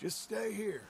Just stay here.